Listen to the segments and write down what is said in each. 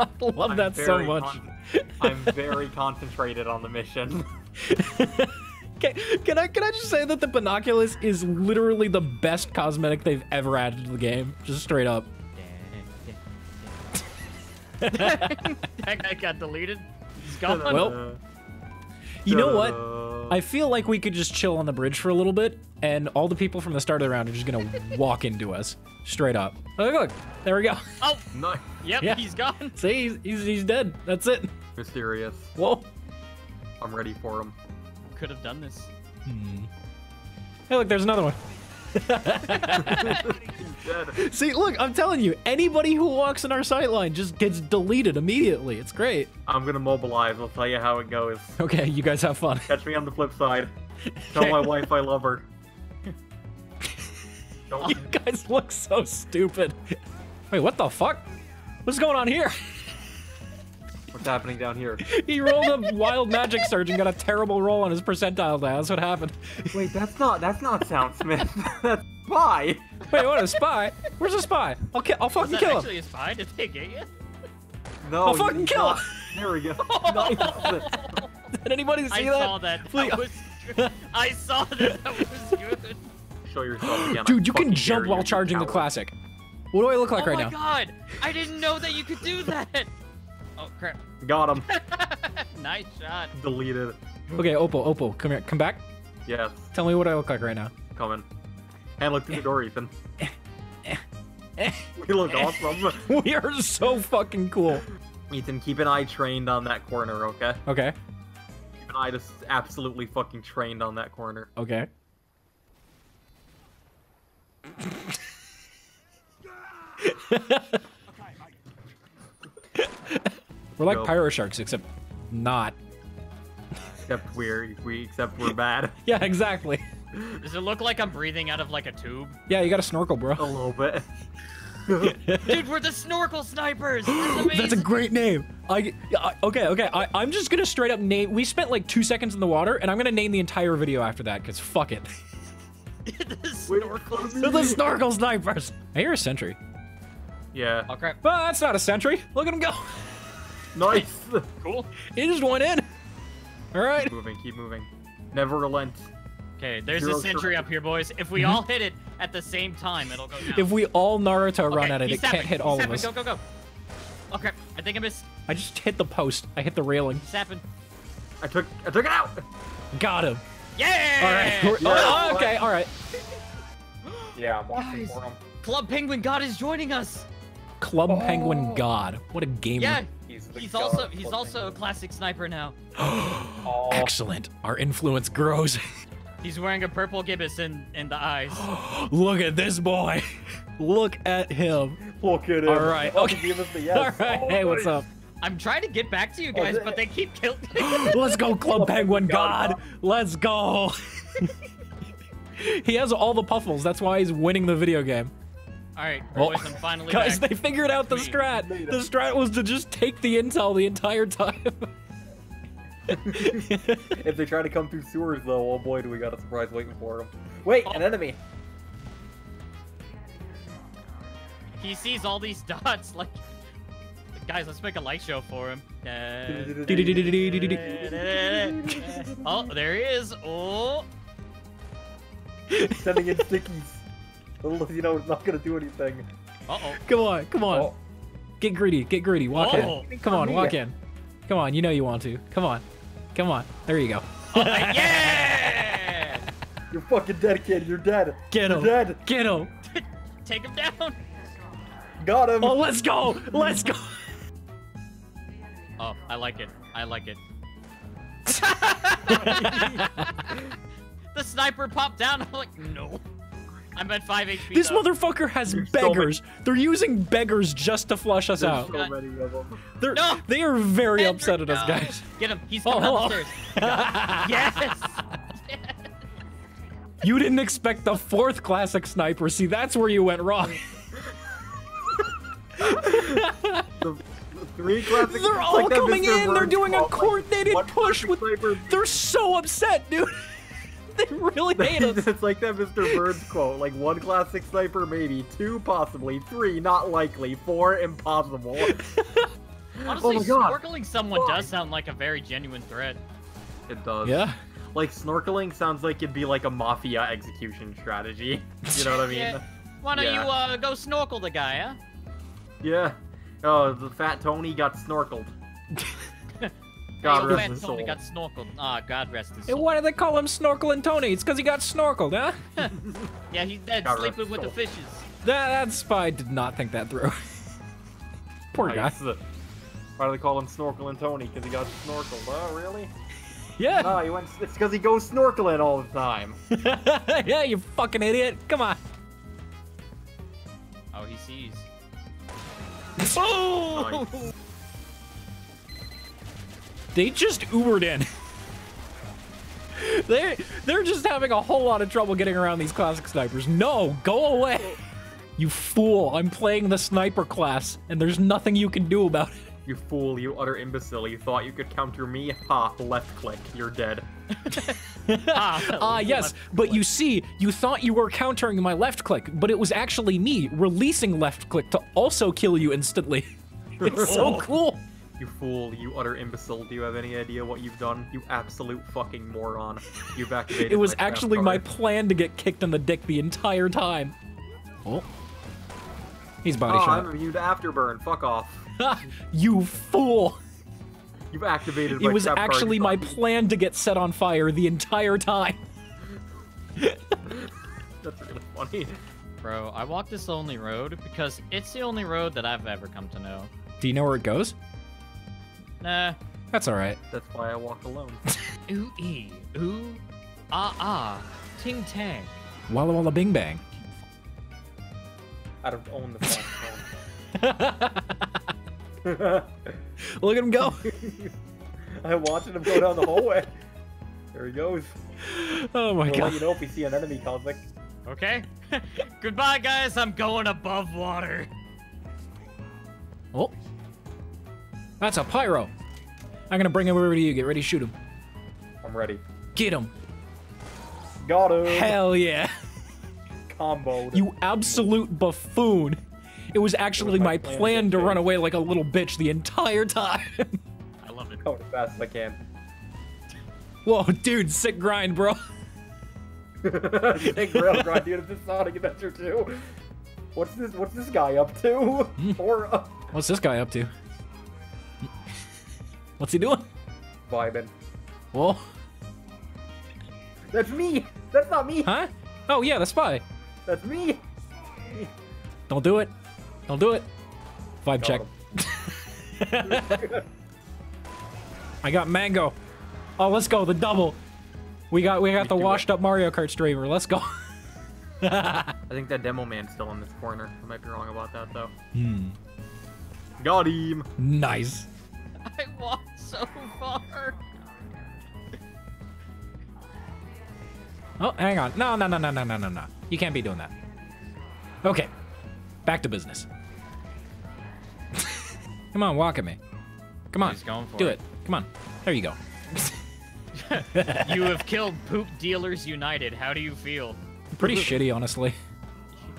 I love I'm that so much. con- I'm very concentrated on the mission. Can, can I can I just say that the binoculars is literally the best cosmetic they've ever added to the game? Just straight up. that guy got deleted. He's gone. Well, You know what? Ta-da. I feel like we could just chill on the bridge for a little bit, and all the people from the start of the round are just gonna walk into us, straight up. Look, look, there we go. oh, Nice. yep, Yeah. he's gone. See, he's, he's, he's dead. That's it. Mysterious. Whoa. I'm ready for him. Could have done this. Hmm. Hey, look, there's another one. See, look, I'm telling you, anybody who walks in our sightline just gets deleted immediately. It's great. I'm gonna mobilize. I'll tell you how it goes. Okay, you guys have fun. Catch me on the flip side. Tell my wife I love her. Don't You guys look so stupid. Wait, what the fuck? What's going on here? What's happening down here? He rolled a wild magic surge and got a terrible roll on his percentile die. That's what happened. Wait, that's not that's not SoundSmith. that's spy. Wait, what? A spy? Where's the spy? I'll, ki- I'll Was fucking that kill him. actually a spy? Did they get you? No, I'll fucking kill him. There we go. nice. Did anybody see I that? saw that. Please- That was good. I saw that. That was good. Show yourself again. Dude, I you can jump while charging the classic. What do I look like oh right now? Oh my god! I didn't know that you could do that. Oh crap! Got him. nice shot. Deleted. Okay, Opal, Opal, come here, come back. Yes, Tell me what I look like right now. coming. And look through the door, Ethan. we look awesome. we are so fucking cool. Ethan, keep an eye trained on that corner, okay? Okay, Keep an eye just absolutely fucking trained on that corner. okay. We're like Nope. pyro sharks, except not. Except we're we except we're bad. Yeah, exactly. Does it look like I'm breathing out of like a tube? Yeah, you got a snorkel, bro. A little bit. Dude, we're the snorkel snipers. That's. That's a great name. I, I okay, okay. I, I'm just gonna straight up name. We spent like two seconds in the water, and I'm gonna name the entire video after that. Cause fuck it. the snorkels. They're the snorkel snipers. I hear a sentry. Yeah. Oh crap! Well, that's not a sentry. Look at him go. Nice. Cool. He just went in. All right. keep moving, keep moving. Never relent. Okay, there's Zero a sentry up here, boys. If we mm-hmm. all hit it at the same time, it'll go down. If we all Naruto run Okay, at it, it can't hit he's all of us. Go, go, go. Oh crap! I think I missed. I just hit the post. I hit the railing. Sapping. I took I took it out. Got him. Yeah! All right. Oh, yeah. oh, okay. All right. Yeah, I'm watching Guys. for him. Club Penguin God is joining us. Club Oh. Penguin God. What a gamer. Yeah, He's, he's also he's flipping. also a classic sniper now. Oh, Excellent. Our influence grows. He's wearing a purple Gibus in in the eyes. Look at this boy. Look at him. Look at him. All right. Oh, Okay. Give us the yes. All right. Oh, Hey, what's up? I'm trying to get back to you oh, guys, th- but they keep killing. Let's go, Club Penguin God. God. Let's go. he has all the puffles. That's why he's winning the video game. All right, Oh. boys, I'm finally Guys, back. they figured out the Sweet. strat. The strat was to just take the intel the entire time. If they try to come through sewers, though, oh boy, do we got a surprise waiting for them. Wait, an enemy. He sees all these dots. Like, guys, let's make a light show for him. Uh, oh, there he is. Oh, Sending in stickies. Little, you know, it's not gonna do anything. uh oh. come on, come on. Oh. Get greedy, get greedy. Walk Oh. in. Come on, walk in. Come on, you know you want to. Come on. Come on. There you go. Oh, yeah! You're fucking dead, kid. You're dead. Get him. You're dead. Get him. Take him down. Got him. Oh, let's go. Let's go. Oh, I like it. I like it. the sniper popped down. I'm like, no. I'm at 5 HP. This though. motherfucker has There's so beggars. They're using beggars just to flush us There's out. so many of them. They're, No. They are very Andrew, upset at us, guys. Get him. He's Oh, coming oh, up oh. the yes. You didn't expect the fourth classic sniper. See, that's where you went wrong. The, the three classic. They're all like coming in. They're doing a coordinated push classic with. sniper- They're so upset, dude. They really hate us. it's like that Mr. Burns quote, like one classic sniper, maybe two, possibly three, not likely, four, impossible. Honestly, Oh snorkeling someone Why? does sound like a very genuine threat. It does. Yeah. Like snorkeling sounds like it'd be like a mafia execution strategy. You know what I mean? Yeah. Why don't Yeah. you uh, go snorkel the guy, huh? Yeah. Oh, the fat Tony got snorkeled. Hey, God rest man his Tony soul. got snorkeled. Ah, God rest his Hey, soul. why do they call him Snorkeling Tony? It's because he got snorkeled, huh? Yeah, he's dead, God sleeping his with the fishes. That, that spy did not think that through. Poor guy. Nice. Why do they call him Snorkeling Tony? Because he got snorkeled. Oh, really? Yeah. No, he went. It's because he goes snorkeling all the time. yeah, you fucking idiot. Come on. Oh, he sees. Oh! Nice. They just Ubered in. they they're just having a whole lot of trouble getting around these classic snipers. No, go away. You fool. I'm playing the sniper class and there's nothing you can do about it. You fool! You utter imbecile! You thought you could counter me? Ha! Left click. You're dead. Ah, Ah, yes, but you see, you thought you were countering my left click, but it was actually me releasing left click to also kill you instantly. It's so cool. You fool! You utter imbecile! Do you have any idea what you've done? You absolute fucking moron! You've activated. It was my trap actually my plan to get kicked in the dick the entire time. Oh. He's body Oh, shot. I'm immune to afterburn. Fuck off. you fool! You've activated It was trap card, actually my fuck. plan to get set on fire the entire time. That's really funny. Bro, I walk this lonely road because it's the only road that I've ever come to know. Do you know where it goes? Nah. That's alright. That's why I walk alone. Ooh ee. Ooh. Ah ah. Ting tang. Walla Walla Bing Bang. I don't own the phone. Look at him go. I'm watching him go down the hallway. There he goes. Oh my We'll let god. you know if we see an enemy cosmic. Okay. Goodbye, guys. I'm going above water. Oh. That's a pyro. I'm gonna bring him over to you. Get ready to shoot him. I'm ready. Get him. Got him. Hell yeah. Combo. You absolute buffoon. It was actually my my plan to plan to run away like a little bitch the entire time. I love it. Go as fast as I can. Whoa, dude, sick grind, bro. Big rail grind, dude. It's a Sonic Adventure 2. What's this? What's this guy up to? Or uh, What's this guy up to? What's he doing? vibing? Whoa. That's me. That's not me. Huh? Oh yeah, the spy. That's me. Don't do it. Don't do it. Vibe check. I got mango. Oh, let's go. The double. We got we got the do it. washed up Mario Kart streamer. Let's go. I think that demo man's still in this corner. I might be wrong about that though. Hmm. Got him. Nice. I walked so far. Oh, hang on. No, no, no, no, no, no, no, no. You can't be doing that. Okay. Back to business. Come on, walk at me. Come on. He's going for Do it. it. Come on. There you go. You have killed Poop Dealers United. How do you feel? Pretty shitty, honestly.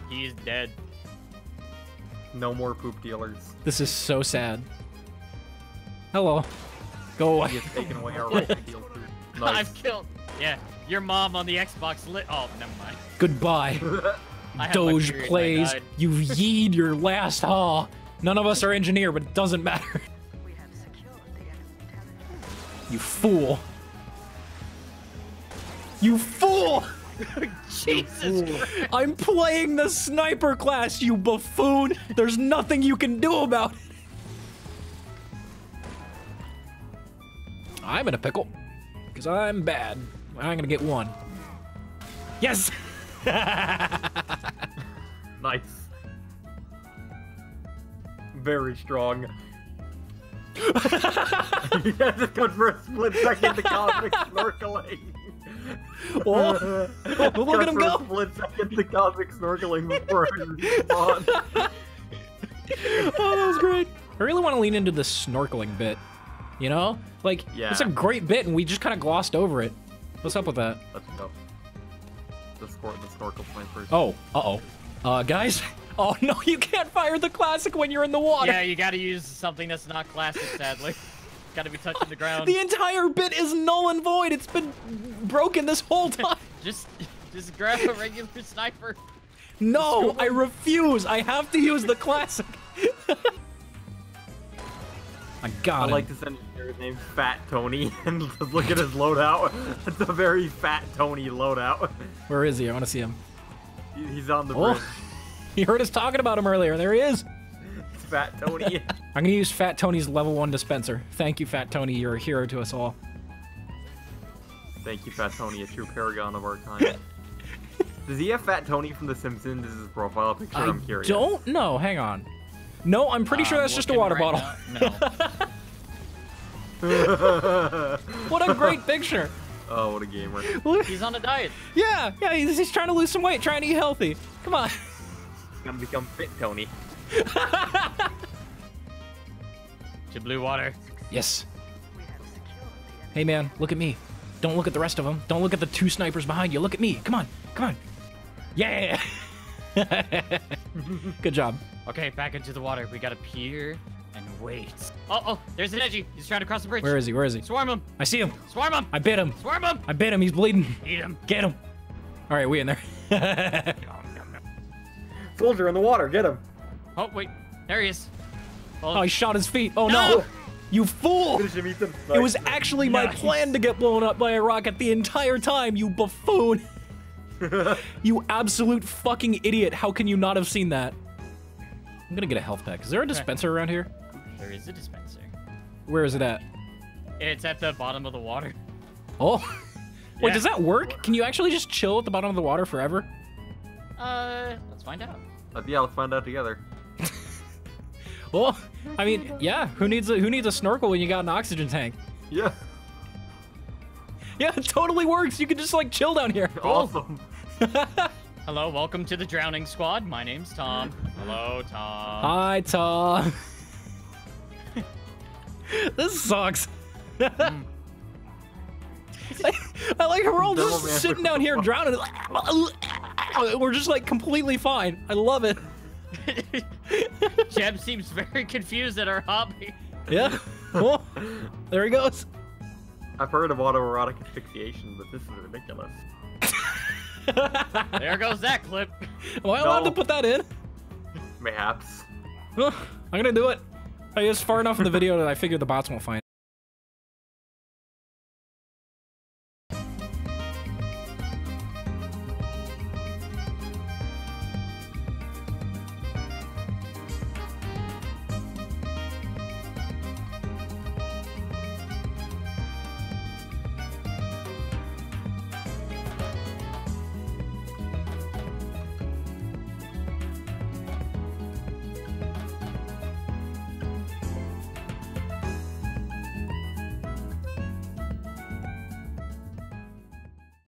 He is dead. No more poop dealers. This is so sad. Hello. Go away. He has taken away our right to deal. Nice. I've killed. Yeah, your mom on the Xbox lit. Oh, never mind. Goodbye. I had my Doge period plays. You've yeed your last haw. None of us are engineer, but it doesn't matter. We have secured the. You fool. You fool! Jesus Christ. I'm playing the sniper class, you buffoon! There's nothing you can do about it! I'm in a pickle. Because I'm bad. I'm gonna get one. Yes! Nice. Very strong. yeah, just goes for a split second to cosmic snorkeling. Oh, look at him for a go! split second to cosmic snorkeling before I. Oh, that was great. I really want to lean into the snorkeling bit. You know? Like, Yeah. it's a great bit, and we just kind of glossed over it. What's up with that? Let's go. The, snor- the snorkel point first. Oh, uh-oh. Uh, guys, Oh no, you can't fire the classic when you're in the water. Yeah, you gotta use something that's not classic, sadly. gotta be touching the ground. The entire bit is null and void. It's been broken this whole time. Just, just grab a regular sniper. No, I refuse. I have to use the classic. I got I him. like to send a player named Fat Tony and just look at his loadout. It's a very Fat Tony loadout. Where is he? I want to see him. He's on the Oh, bridge. you heard us talking about him earlier. There he is. It's Fat Tony. I'm gonna use Fat Tony's level one dispenser. Thank you, Fat Tony. You're a hero to us all. Thank you, Fat Tony, a true paragon of our time. Does he have Fat Tony from The Simpsons as his profile picture? I I'm curious. don't know. Hang on. No, I'm pretty sure um, that's just a water right bottle. now. No. What a great picture. oh, what a gamer. He's on a diet. yeah, yeah. He's, he's trying to lose some weight, trying to eat healthy. Come on. Gonna become Fit Tony. To blue water. Yes. We have secured the enemy. Hey, man, look at me. Don't look at the rest of them. Don't look at the two snipers behind you. Look at me. Come on. Come on. Yeah. Good job. Okay, back into the water. We gotta peer and wait. Oh, oh, there's an edgy. He's trying to cross the bridge. Where is he? Where is he? Swarm him. I see him. Swarm him. I bit him. Swarm him. I bit him. He's bleeding. Eat him. Get him. All right, we in there. Soldier in the water, get him. Oh, wait. There he is. oh, he shot his feet. Oh no. No! You fool. Finish him, Ethan. It was Nice. actually my Nice. plan to get blown up by a rocket the entire time, you buffoon. you absolute fucking idiot. How can you not have seen that? I'm gonna get a health pack. Is there a dispenser around here? There is a dispenser. Where is it at? It's at the bottom of the water. Oh. Wait, Yeah. does that work? Can you actually just chill at the bottom of the water forever? Uh, let's find out. Uh, yeah, let's find out together. Well, I mean, yeah. Who needs a who needs a snorkel when you got an oxygen tank? Yeah. Yeah, it totally works. You can just like chill down here. Awesome. Oh. Hello, welcome to the drowning squad. My name's Tom. Hello, Tom. Hi, Tom. this sucks. Hmm. I like we're all just man sitting down here fuck? drowning. We're just like completely fine. I love it. Jeb seems very confused at our hobby. Yeah. Well, oh, there he goes. I've heard of autoerotic asphyxiation, but this is ridiculous. There goes that clip. Am I allowed to put that in? Mayhaps. I'm gonna do it. I it's far enough in the video that I figure the bots won't find it.